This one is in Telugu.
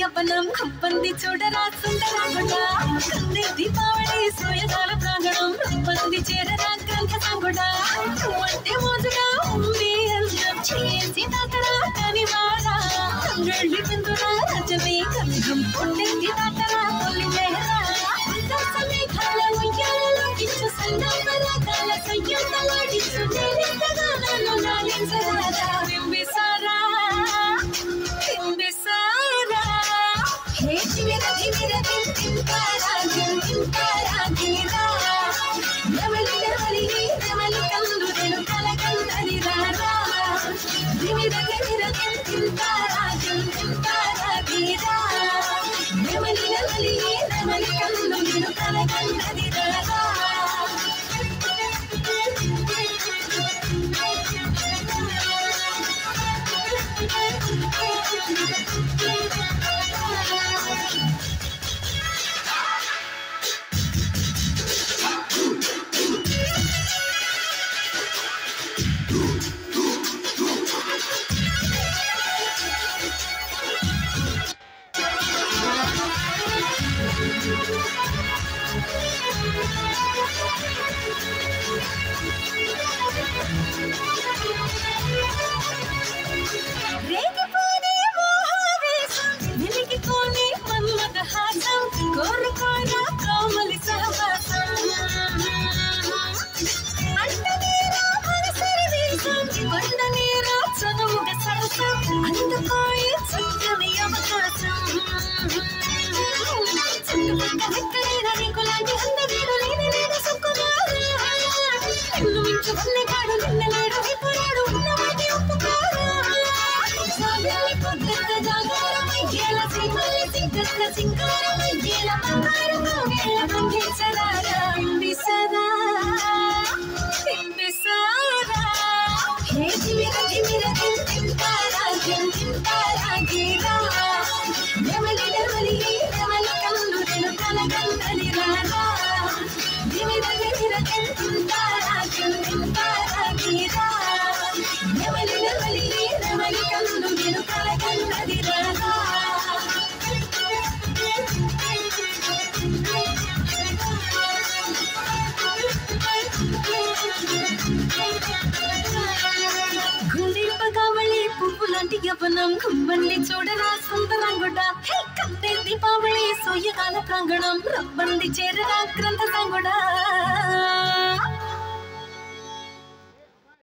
యవ్వనం కంపంది చూడరా సుందరాగుడా. కంది దీపావళి సోయగాల ప్రాంగణం కంపంది చేరరా గ్రంథ సంగుడా. అంటే మోజుగా ఉంది అందం చేసి దాతరా కనివారా కంగళ్ళి బిందురా హే చిమిర చిమిర దిం దింతారా నెమలి నెమలి నెమలి రారా నెమలి నెమలి నెమలి రారా フフフフ。చుట్టుపక్కల ఎక్కడైనా నీకులాంటి అందగాడు లేని కన్ను వెనుకల కన్నది రాగా పువ్వు లాంటి యవ్వనం కుమ్మల్ని చూడరా సుందరంగుడ హే కంటే దీపావళి సోయగాల ప్రాంగణం రవ్వంది చేరరా గ్రంథ సంగుడా